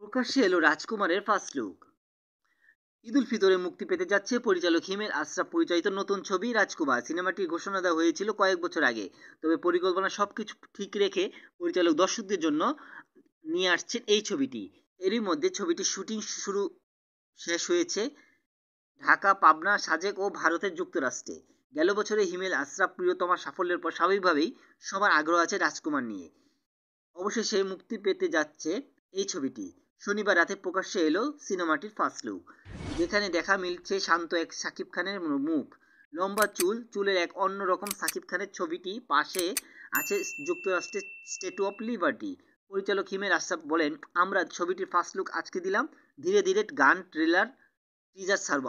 প্রকাশ্যে এলো রাজকুমারের ফার্স্ট লুক ঈদ উল ফিতরে মুক্তি পেতে যাচ্ছে পরিচালক হিমেল আশরাফ। পরিচালিত নতুন ছবি রাজকুমার। সিনেমাটির ঘোষণা দেওয়া হয়েছিল কয়েক বছর আগে। তবে পরিকল্পনা সব কিছু ঠিক রেখে পরিচালক দর্শকদের জন্য নিয়ে আসছেন এই ছবিটি। এরই মধ্যে ছবিটির শুটিং শুরু শেষ হয়েছে ঢাকা, পাবনা, সাজেক ও ভারতের যুক্তরাষ্ট্রে। গেল বছরে হিমেল আশরাফ প্রিয়তমা সাফল্যের পর স্বাভাবিকভাবেই সবার আগ্রহ আছে রাজকুমার নিয়ে। অবশেষে মুক্তি পেতে যাচ্ছে এই ছবিটি। শনিবার রাতে প্রকাশ্যে এলো সিনেমাটির ফার্স্ট লুক। যেখানে দেখা মিলছে শান্ত এক সাকিব খানের মুখ। লম্বা চুল, চুলের এক অন্যরকম সাকিব খানের ছবিটি। পাশে আছে যুক্তরাষ্ট্রের স্টেটু অফ লিবার্টি। পরিচালক হিমের আশরাফ বলেন, আমরা ছবিটির ফার্স্ট লুক আজকে দিলাম। ধীরে ধীরে গান, ট্রেলার, টিজার ছাড়বো।